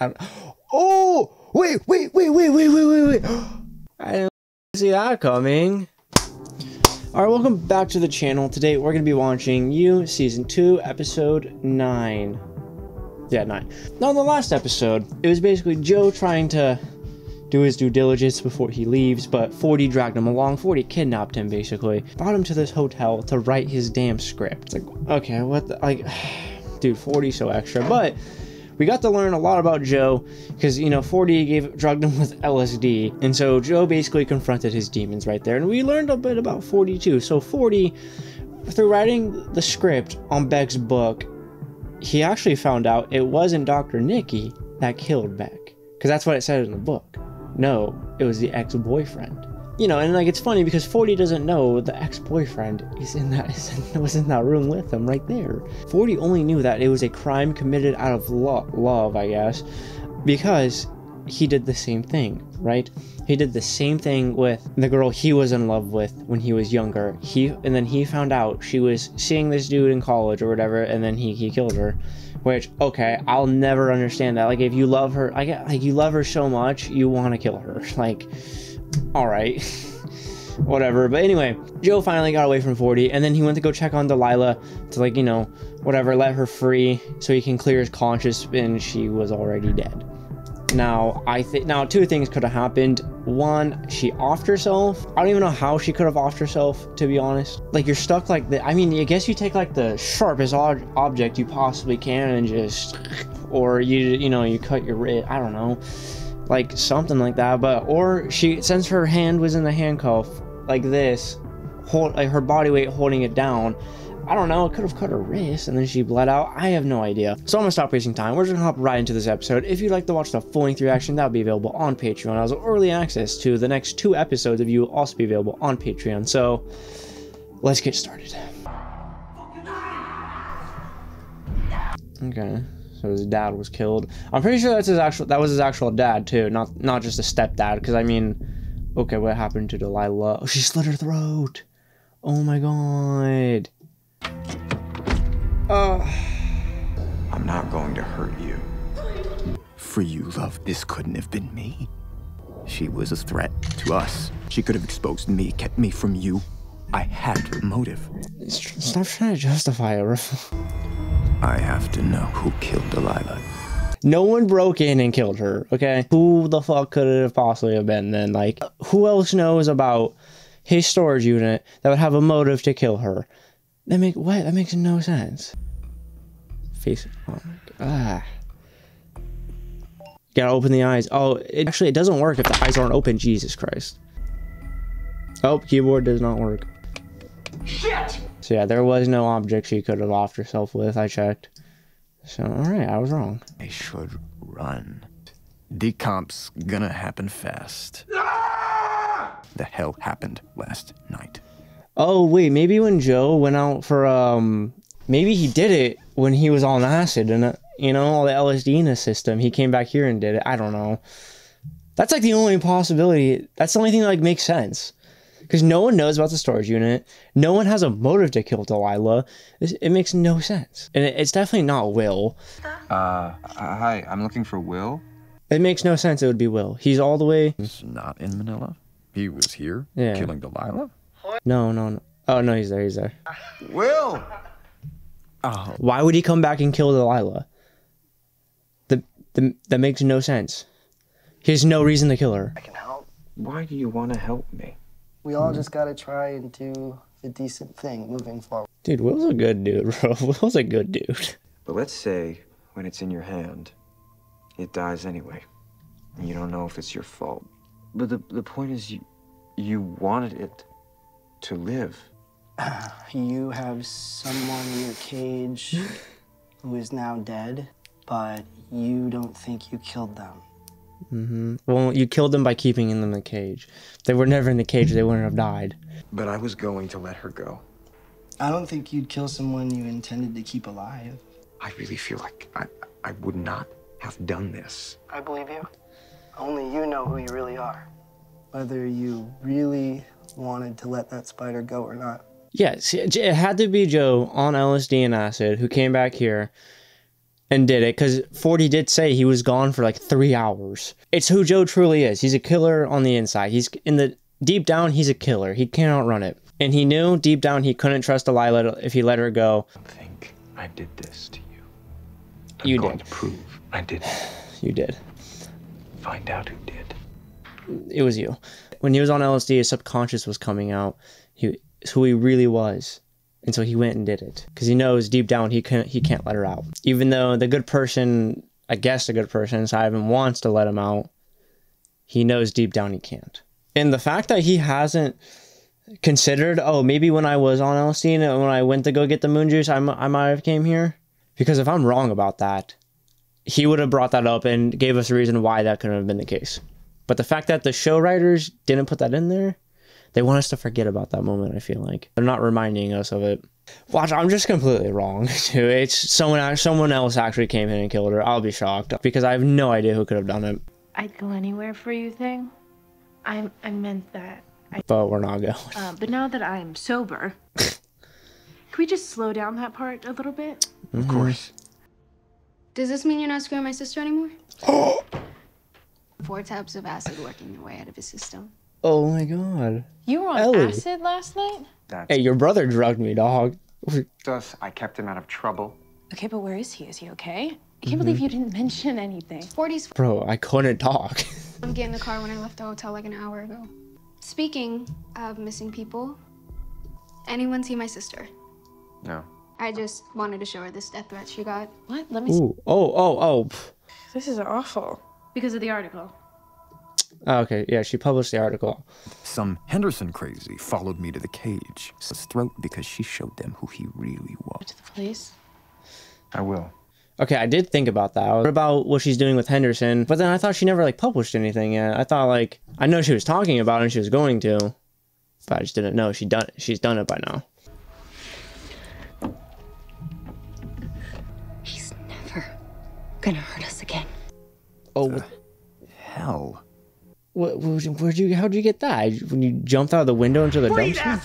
I, oh, wait, wait, wait, wait, wait, wait, wait, wait. I didn't see that coming. Alright, welcome back to the channel. Today we're going to be watching You Season 2, Episode 9. Yeah, 9. Now, in the last episode, it was basically Joe trying to do his due diligence before he leaves, but 40 dragged him along. 40 kidnapped him, basically. Brought him to this hotel to write his damn script. It's like, okay, what the, like, dude, 40 so extra. But we got to learn a lot about Joe because you know 40 gave drugged him with LSD, and so Joe basically confronted his demons right there, and we learned a bit about 40 too. So 40, through writing the script on Beck's book, he actually found out it wasn't Dr. Nicky that killed Beck because that's what it said in the book. No, it was the ex-boyfriend you know, and like it's funny because 40 doesn't know the ex-boyfriend is in that is in, was in that room with him right there. 40 only knew that it was a crime committed out of lo- love, I guess, because he did the same thing, right? He did the same thing with the girl he was in love with when he was younger. He and then he found out she was seeing this dude in college or whatever, and then he he killed her. Which okay, I'll never understand that. Like if you love her, I get like you love her so much, you want to kill her. Like all right. whatever. But anyway, Joe finally got away from 40, and then he went to go check on Delilah to, like, you know, whatever, let her free so he can clear his conscience, and she was already dead. Now, I think, now, two things could have happened. One, she offed herself. I don't even know how she could have offed herself, to be honest. Like, you're stuck like the, I mean, I guess you take, like, the sharpest ob object you possibly can and just, or you, you know, you cut your wrist, I don't know like something like that but or she since her hand was in the handcuff like this hold like her body weight holding it down I don't know, it could have cut her wrist and then she bled out. I have no idea. So I'm gonna stop wasting time. We're just gonna hop right into this episode. If you'd like to watch the full length reaction, that'll be available on Patreon. As early access to the next two episodes of you will also be available on Patreon. So let's get started. Okay so his dad was killed. I'm pretty sure that's his actual that was his actual dad too, not not just a stepdad. Because I mean, okay, what happened to Delilah? Oh, she slit her throat. Oh my god. Uh. I'm not going to hurt you. For you, love, this couldn't have been me. She was a threat to us. She could have exposed me, kept me from you. I had a motive. Stop trying to justify it. I have to know who killed Delilah. No one broke in and killed her, okay? Who the fuck could it have possibly have been then? Like, who else knows about his storage unit that would have a motive to kill her? That make what? That makes no sense. Face. Oh my god. Ah. gotta open the eyes. Oh, it actually it doesn't work if the eyes aren't open. Jesus Christ. Oh, keyboard does not work. Shit! So yeah, there was no object she could have offed herself with. I checked. So alright, I was wrong. I should run. Decomp's gonna happen fast. The hell happened last night. Oh wait, maybe when Joe went out for um, maybe he did it when he was on acid and uh, you know all the LSD in his system. He came back here and did it. I don't know. That's like the only possibility. That's the only thing that like makes sense because no one knows about the storage unit. No one has a motive to kill Delilah. It, makes no sense, and it's definitely not Will. Uh, hi. I'm looking for Will. It makes no sense. It would be Will. He's all the way. He's not in Manila. He was here, yeah. killing Delilah. No, no, no. Oh no, he's there. He's there. Will. Oh. Why would he come back and kill Delilah? The, the that makes no sense. He has no reason to kill her. I can help. Why do you want to help me? We all hmm. just gotta try and do the decent thing moving forward. Dude, Will's a good dude, bro. Will's a good dude. But let's say when it's in your hand, it dies anyway. And you don't know if it's your fault. But the, the point is you you wanted it to live. you have someone in your cage who is now dead, but you don't think you killed them. Mm-hmm. Well, you killed them by keeping them in the cage. If they were never in the cage, they wouldn't have died. But I was going to let her go. I don't think you'd kill someone you intended to keep alive. I really feel like I, I would not have done this. I believe you. Only you know who you really are. Whether you really wanted to let that spider go or not. Yes, it had to be Joe on LSD and acid who came back here and did it because 40 did say he was gone for like three hours. It's who Joe truly is. He's a killer on the inside. He's in the deep down, he's a killer. He can't outrun it. And he knew deep down he couldn't trust Delilah if he let her go. I think I did this to you. I'm You going did. to prove I didn't. You did. Find out who did. It was you. When he was on LSD, his subconscious was coming out. He who he really was. And so he went and did it because he knows deep down he can't he can't let her out. Even though the good person, I guess the good person him wants to let him out, he knows deep down he can't. And the fact that he hasn't considered, oh, maybe when I was on LSD and uh, when I went to go get the moon juice, I might have came here. Because if I'm wrong about that, he would have brought that up and gave us a reason why that couldn't have been the case. But the fact that the show writers didn't put that in there, they want us to forget about that moment. I feel like they're not reminding us of it. Watch, I'm just completely wrong. Too. It's someone someone else actually came in and killed her. I'll be shocked because I have no idea who could have done it. I'd go anywhere for you thing. I I meant that. I, But we're not going. Uh, but now that I'm sober, can we just slow down that part a little bit? Of course. Does this mean you're not screwing my sister anymore? Four tabs of acid working their way out of his system. Oh my god. You were on Ellie. acid last night? That's Hey, your brother drugged me, dog. Thus, I kept him out of trouble. Okay, but where is he? Is he okay? I can't mm-hmm. believe you didn't mention anything. 40's Bro, I couldn't talk. I'm getting the car when I left the hotel like an hour ago. Speaking of missing people, anyone see my sister? No. I just wanted to show her this death threat she got. What? Let me see. Ooh. Oh, oh, oh. This is awful. Because of the article. Oh, Okay, yeah, she published the article. Some Henderson crazy followed me to the cage, his throat because she showed them who he really was. To the police. I will. Okay, I did think about that. What about what she's doing with Henderson? But then I thought she never like published anything yet. I thought like I know she was talking about it and she was going to, but I just didn't know she done she's done it by now. He's never gonna hurt us again. Oh, what, Hell. What, where'd, you, where'd you how'd you get that? When you jumped out of the window into the dumpster?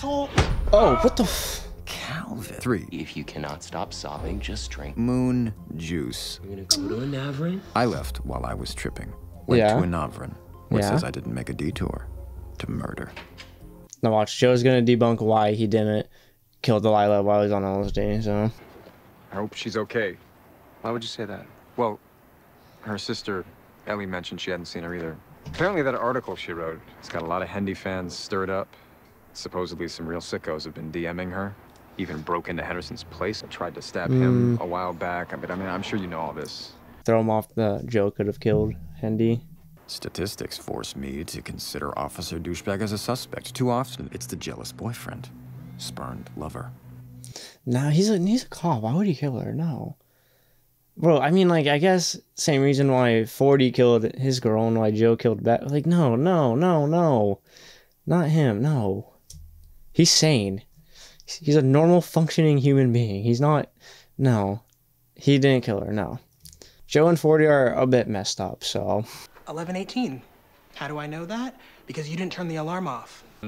Oh, what the? F- Calvin. Three. If you cannot stop sobbing, just drink. Moon juice. We're gonna go to Anavrin. I left while I was tripping. Went Yeah. to Anavrin, which Yeah. says I didn't make a detour to murder. now watch, Joe's gonna debunk why he didn't kill Delilah while he was on LSD. So I hope she's okay. Why would you say that? Well, her sister, Ellie, mentioned she hadn't seen her either. Apparently, that article she wrote has got a lot of Hendy fans stirred up. Supposedly, some real sickos have been DMing her. Even broke into Henderson's place and tried to stab him hmm. a while back. I mean, I mean, I'm sure you know all this. throw him off the Joe could have killed Hendy. Statistics force me to consider Officer Douchebag as a suspect. Too often, it's the jealous boyfriend, spurned lover. Nah, he's a he's a cop. Why would he kill her? No. Bro, I mean, like, I guess same reason why Forty killed his girl and why Joe killed Beth. Like, no, no, no, no, not him. No, he's sane. He's- He's a normal functioning human being. He's not. No, he didn't kill her. No, Joe and Forty are a bit messed up. So 1118. How do I know that? Because you didn't turn the alarm off. Uh,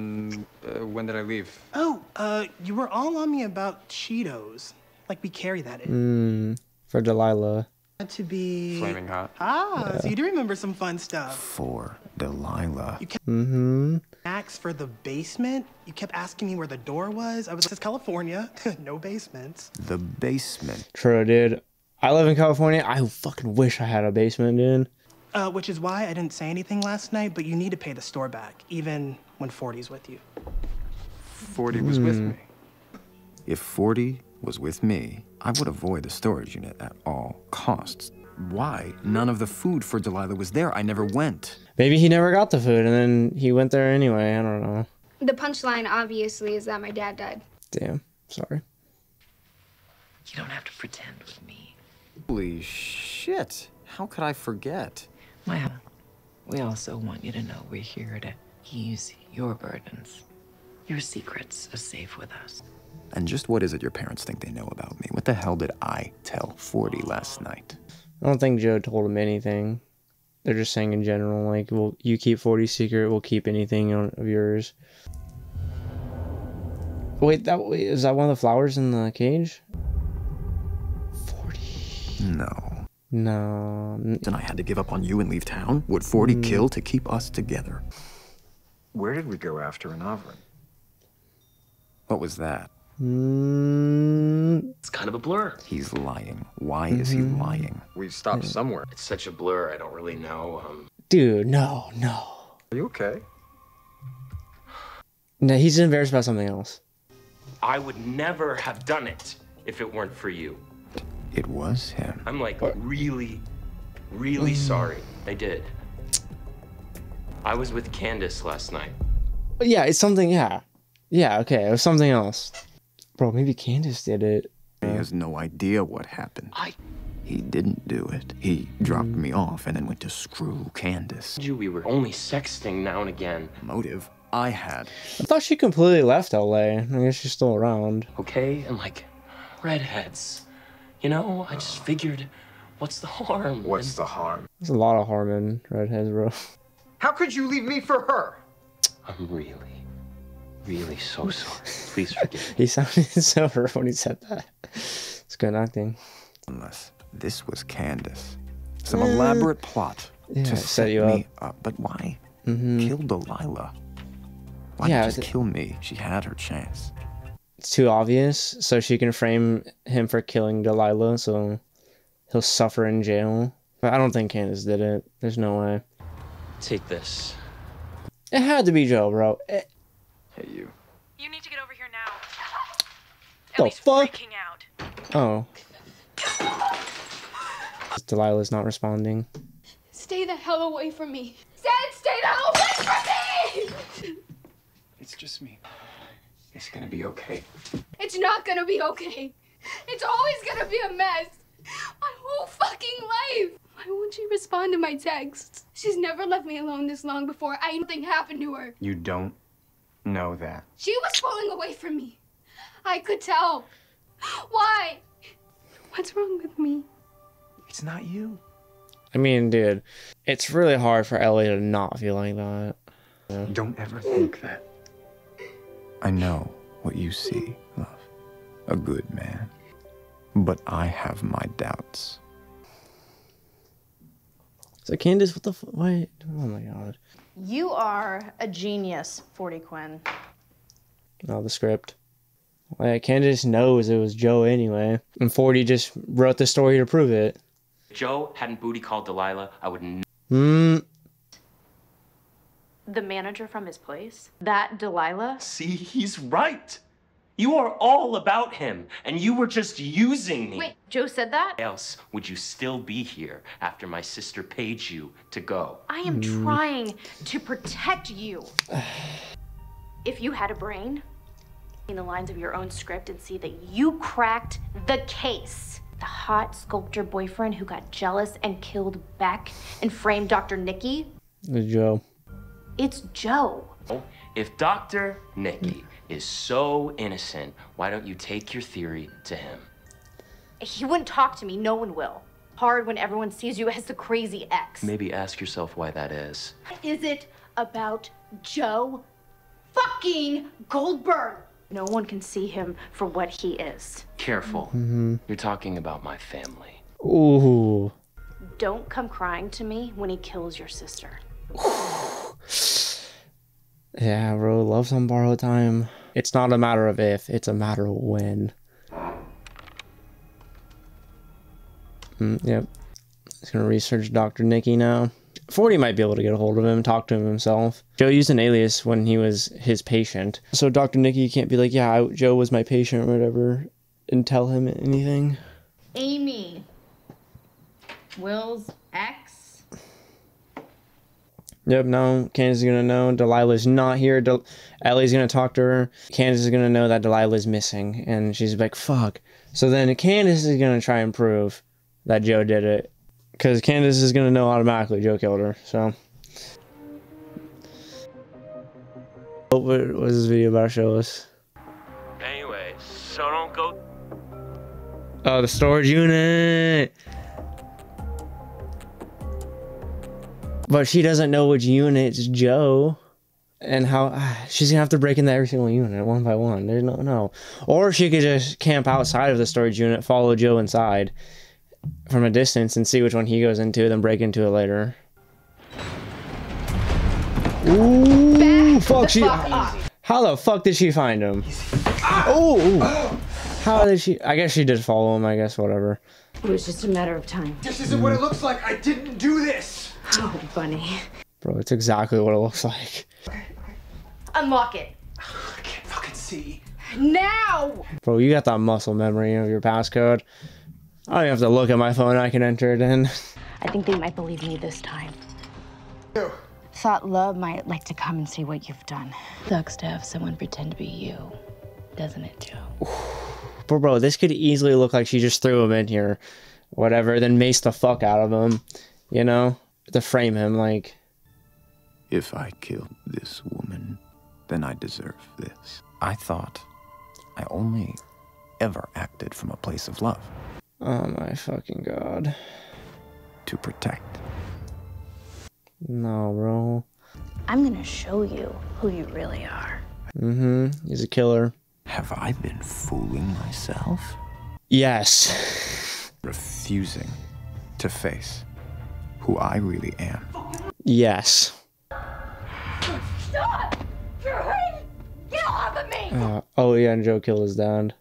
when did I leave? Oh, uh, you were all on me about Cheetos. Like we carry that in. mm, for Delilah. Had to be Flaming hot. Ah, so you do remember some fun stuff. For Delilah. You kept Mm-hmm. Max for the basement. You kept asking me where the door was. I was like, "It's California, no basements. The basement. True, dude. I live in California. I fucking wish I had a basement, dude. Uh, which is why I didn't say anything last night. But you need to pay the store back, even when 40's with you. 40 was with me. If 40 was with me, I would avoid the storage unit at all costs. Why? None of the food for Delilah was there. I never went. Maybe he never got the food and then he went there anyway. I don't know. The punchline, obviously, is that my dad died. Damn. Sorry. You don't have to pretend with me. Holy shit. How could I forget? Well, we also want you to know we're here to ease your burdens. Your secrets are safe with us. And just what is it your parents think they know about me? What the hell did I tell 40 last night? I don't think Joe told him anything. They're just saying in general, like, well, you keep 40 secret, we'll keep anything of yours. Wait, that wait, is that one of the flowers in the cage? 40. No. No. And I had to give up on you and leave town? Would 40 mm. kill to keep us together? Where did we go after Anavrin? What was that? Mm, It's kind of a blur. He's lying. Why is he lying? We stopped somewhere. It's such a blur. I don't really know. Um, dude, no, no. Are you okay? No, he's embarrassed about something else. I would never have done it if it weren't for you. It was him. I'm like really, really sorry. I did. I was with Candace last night. Yeah, it's something. Yeah, yeah. Okay, it was something else. Bro, maybe Candace did it. He has no idea what happened. I He didn't do it. He dropped me off and then went to screw Candace. told you we were only sexting now and again. Motive I had. I thought she completely left LA. I guess she's still around. Okay, and like redheads. You know, I just figured, what's the harm? What's And the harm? There's a lot of harm in redheads, bro. How could you leave me for her? I'm really, really so sorry. Please forgive me. He sounded so hurt when he said that. It's good acting. Unless this was Candace. Some mm. elaborate plot Yeah, to set set you me up. But why? Mm-hmm. Kill Delilah. Why Yeah, not just kill me? She had her chance. It's too obvious, so she can frame him for killing Delilah, so he'll suffer in jail. But I don't think Candace did it. There's no way. Take this. It had to be Joe, bro. It, Hey, you. You need to get over here now. The Ellie's fuck? freaking out. oh. Delilah's not responding. Stay the hell away from me. Said stay the hell away from me! It's just me. It's gonna be okay. It's not gonna be okay. It's always gonna be a mess. My whole fucking life. Why won't she respond to my texts? She's never left me alone this long before. I nothing happened to her. You don't know that. She was falling away from me. I could tell. Why? What's wrong with me? It's not you. I mean, dude, it's really hard for Ellie to not feel like that. Don't ever think that. I know what you see, love. A good man. But I have my doubts. So Candace, what the f- wait? Oh my god. You are a genius, Forty Quinn. Oh, the script. Like Candace knows it was Joe anyway, and Forty just wrote the story to prove it. If Joe hadn't booty called Delilah, I would n- Hmm. The manager from his place? That Delilah? see he's right. You are all about him, and you were just using me. Wait, Joe said that? Else would you still be here after my sister paid you to go? I am hmm. trying to protect you. if you had a brain, in the lines of your own script and see that you cracked the case. The hot sculptor boyfriend who got jealous and killed Beck and framed Dr. Nicky. It's Joe. It's Joe. If Dr. Nicky is so innocent, why don't you take your theory to him? He wouldn't talk to me. No one will. Hard when everyone sees you as the crazy ex. Maybe ask yourself why that is. Is it about Joe fucking Goldberg? No one can see him for what he is. Careful. Mm-hmm. Mm-hmm. You're talking about my family. Ooh. Don't come crying to me when he kills your sister. Yeah, bro. Love's on borrowed time. It's not a matter of if; it's a matter of when. Mm, yep. He's gonna research Dr. Nicky now. Forty might be able to get a hold of him, talk to him himself. Joe used an alias when he was his patient, so Dr. Nicky can't be like, "Yeah, I, Joe was my patient" or whatever, and tell him anything. Amy. Will's ex? Yep, no, Candace is gonna know Delilah's not here. Del- Ellie's gonna talk to her. Candace is gonna know that Delilah's missing, and she's like, "Fuck." So then Candace is gonna try and prove that Joe did it, because Candace is gonna know automatically Joe killed her. So, what was this video about show us? Anyway, so don't go. Oh, the storage unit. But she doesn't know which unit's Joe. And how ah, she's gonna have to break into every single unit one by one. There's no no. Or she could just camp outside of the storage unit, follow Joe inside, from a distance and see which one he goes into, then break into it later. Ooh, fuck, she. How the fuck did she find him? Oh, how did she? I guess she did follow him. I guess whatever. It was just a matter of time. This isn't what it looks like. I didn't do this. Oh, bunny. Bro, it's exactly what it looks like. Unlock it. I can't fucking see. Now! Bro, you got that muscle memory of your passcode. I don't even have to look at my phone. I can enter it in. I think they might believe me this time. Thought love might like to come and see what you've done. Sucks to have someone pretend to be you, doesn't it, Joe? But bro, this could easily look like she just threw him in here, whatever, then mace the fuck out of him, you know, to frame him. Like, If I killed this woman, then I deserve this. I thought I only ever acted from a place of love oh my fucking god, to protect. no, bro. I'm gonna show you who you really are. Mm-hmm. He's a killer. Have I been fooling myself? Yes. Refusing to face who I really am. Yes. Stop! You're hurting! Get off of me! Uh, oh yeah, and Joe killed his dad.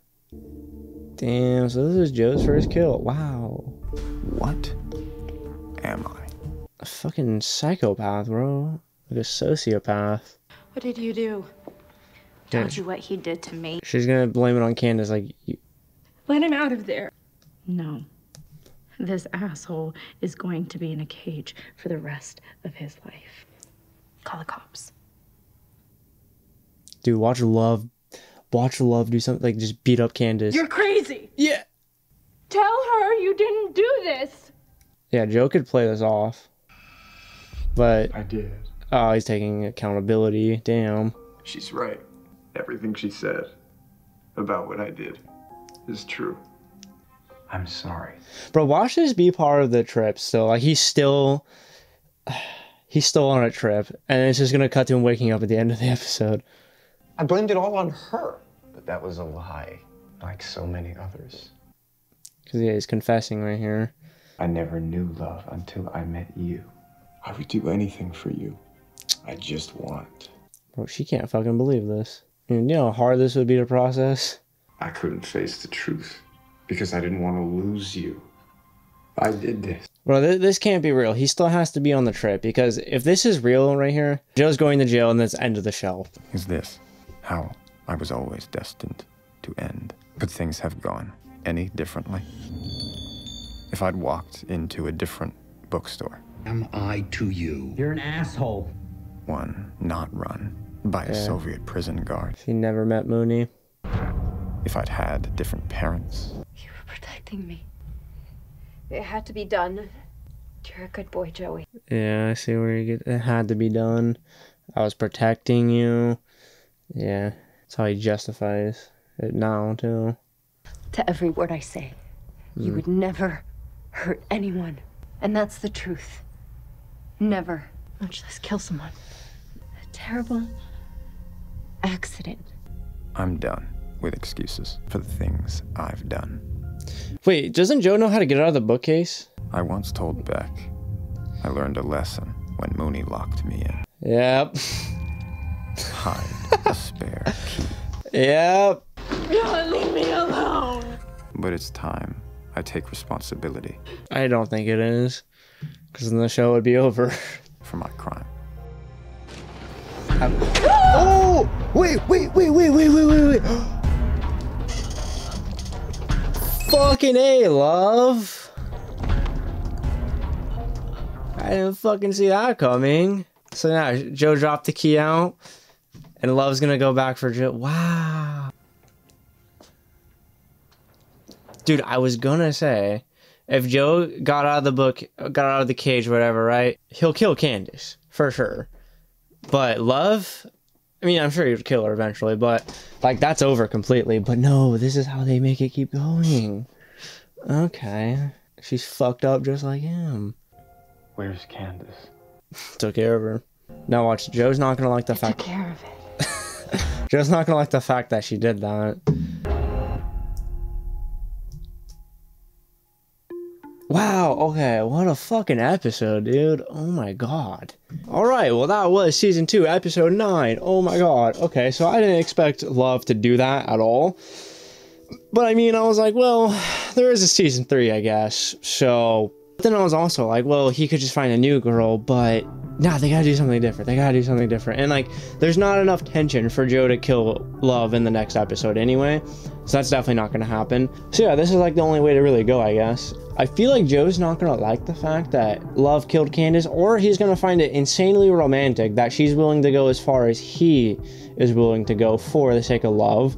Damn. So this is Joe's first kill. Wow. What am I? A fucking psychopath, bro. Like a sociopath. What did you do? Told you what he did to me. She's gonna blame it on Candace. Like, you, Let him out of there. No. This asshole is going to be in a cage for the rest of his life. Call the cops. dude, watch Love. Watch Love do something like just beat up Candace. You're crazy! Yeah. Tell her you didn't do this! Yeah, Joe could play this off. But I did. oh, he's taking accountability. Damn. She's right. Everything she said about what I did is true. I'm sorry. Bro, watch this be part of the trip still. Like he's still he's still on a trip. And it's just gonna cut to him waking up at the end of the episode. I blamed it all on her. But that was a lie, like so many others. Cause yeah, he's confessing right here. I never knew love until I met you. I would do anything for you. I just want. Bro, she can't fucking believe this. Mean, you know how hard this would be to process? I couldn't face the truth because I didn't want to lose you. I did this. Bro, th- this can't be real. He still has to be on the trip because if this is real right here, Joe's going to jail and that's end of the show. Is this how I was always destined to end? Could things have gone any differently? If I'd walked into a different bookstore, Am I to you? You're an asshole. one not run by a Yeah. Soviet prison guard, She never met Mooney. If I'd had different parents, You were Protecting me. It had to be done. You're a good boy, Joey. Yeah, I see where you get. It had to be done. I was protecting you. Yeah, that's how he justifies it now too. To every word I say, you Mm. would never hurt anyone. And that's the truth. Never. Much less kill someone. A terrible accident. I'm done with excuses for the things I've done. Wait, doesn't Joe know how to get out of the bookcase? I once told Beck I learned a lesson when Mooney locked me in. Yep. Hide a spare key. Yep. God, leave me alone! But it's time I take responsibility I don't think it is, because then the show would be over. for my crime. oh! Wait, wait, wait, wait, wait, wait, wait, wait. Fucking A, love. I didn't fucking see that coming. So now Joe dropped the key out, and Love's gonna go back for Joe. Wow. Dude, I was gonna say, if Joe got out of the book, got out of the cage, whatever, right? He'll kill Candace for sure. But Love, I mean, I'm sure he'd kill her eventually, but like that's over completely. But no, this is how they make it keep going. Okay, she's fucked up just like him. Where's Candace? Took care of her. Now watch, Joe's not gonna like the fact. Took care of it. Joe's not gonna like the fact that she did that. Okay, what a fucking episode, dude. Oh my god. Alright, well that was season 2, episode 9. Oh my god. Okay, so I didn't expect Love to do that at all. But I mean, I was like, well, there is a season 3, I guess. So then I was also like, well, he could just find a new girl, but nah, they gotta do something different. They gotta do something different. And like, there's not enough tension for Joe to kill Love in the next episode anyway. So that's definitely not gonna happen. So yeah, this is like the only way to really go, I guess. I feel like Joe's not gonna like the fact that Love killed Candace, or he's gonna find it insanely romantic that she's willing to go as far as he is willing to go for the sake of love.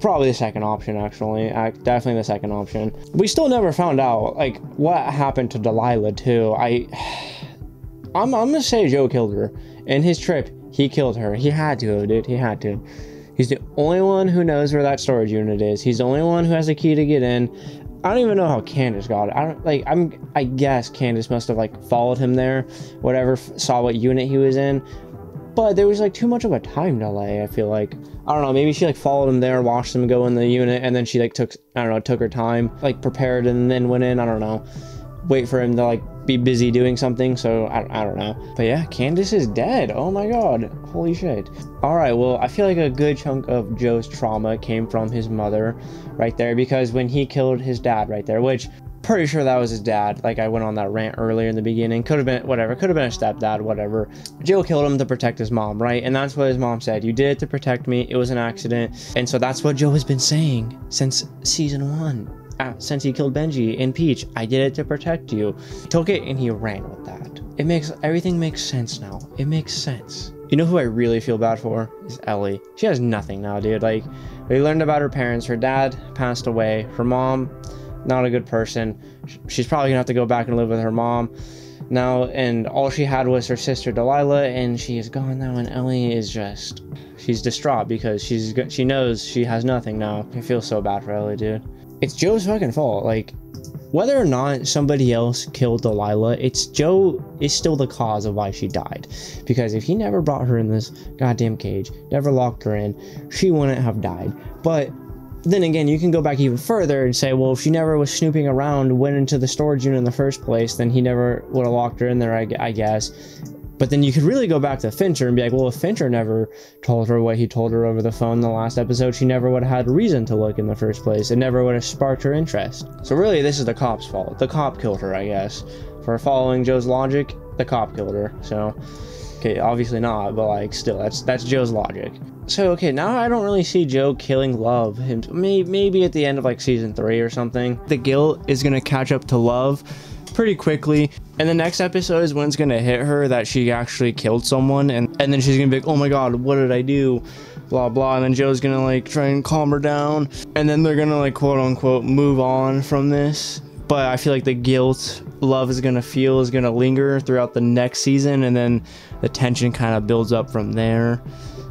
Probably the second option, actually. Definitely the second option. We still never found out, like, what happened to Delilah, too. I... I'm, I'm gonna say Joe killed her. In his trip, he killed her. He had to, dude. He had to. He's the only one who knows where that storage unit is. He's the only one who has a key to get in. I don't even know how Candace got it. I don't like. I'm. I guess Candace must have like followed him there, whatever. Saw what unit he was in, but there was like too much of a time delay. I feel like I don't know. Maybe she like followed him there, watched him go in the unit, and then she like took I don't know, took her time, like prepared, and then went in. I don't know. Wait for him to like be busy doing something. So I, I don't know. But yeah, Candace is dead. Oh my god. Holy shit. All right. Well, I feel like a good chunk of Joe's trauma came from his mother right there because when he killed his dad right there, which pretty sure that was his dad. Like I went on that rant earlier in the beginning. Could have been whatever. Could have been a stepdad, whatever. Joe killed him to protect his mom, right? And that's what his mom said. You did it to protect me. It was an accident. And so that's what Joe has been saying since season one. Uh, since he killed Benji and Peach, I did it to protect you. He took it and he ran with that. It makes everything makes sense now. It makes sense. You know who I really feel bad for? Is Ellie. She has nothing now, dude. Like, we learned about her parents. Her dad passed away. Her mom, not a good person. She's probably gonna have to go back and live with her mom now. And all she had was her sister Delilah, and she is gone now. And Ellie is just, she's distraught because she's she knows she has nothing now. I feel so bad for Ellie, dude. It's Joe's fucking fault. Like, whether or not somebody else killed Delilah, it's Joe is still the cause of why she died. Because if he never brought her in this goddamn cage, never locked her in, she wouldn't have died. But then again, you can go back even further and say, well, if she never was snooping around, went into the storage unit in the first place, then he never would have locked her in there, I, I guess. But then you could really go back to Fincher and be like, well, if Fincher never told her what he told her over the phone in the last episode, she never would have had reason to look in the first place. It never would have sparked her interest. So really, this is the cop's fault. The cop killed her, I guess. For following Joe's logic, the cop killed her. So, okay, obviously not, but like, still, that's that's Joe's logic. So, okay, now I don't really see Joe killing Love. Him, maybe at the end of like season three or something. The guilt is gonna catch up to Love pretty quickly. And the next episode is when it's gonna hit her that she actually killed someone, and and then she's gonna be like, "Oh my god, what did I do?" Blah blah. And then Joe's gonna like try and calm her down, and then they're gonna like quote unquote move on from this. But I feel like the guilt love is gonna feel is gonna linger throughout the next season, and then the tension kind of builds up from there.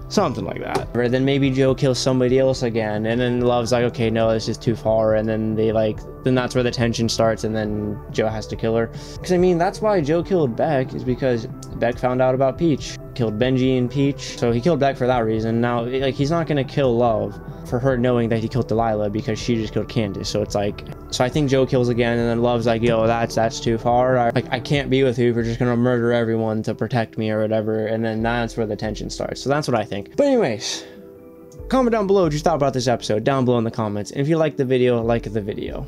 Something like that. Or then maybe Joe kills somebody else again, and then Love's like, okay, no, this is too far, and then they like, then that's where the tension starts, and then Joe has to kill her. Because I mean, that's why Joe killed Beck, is because Beck found out about Peach. Killed Benji and Peach, so he killed Beck for that reason. Now, like, he's not gonna kill Love for her knowing that he killed Delilah because she just killed Candace. So it's like, so I think Joe kills again, and then Love's like, yo, that's that's too far. I, like, I can't be with you if you're just gonna murder everyone to protect me or whatever. And then that's where the tension starts. So that's what I think. But anyways, comment down below what you thought about this episode down below in the comments. And if you liked the video, like the video.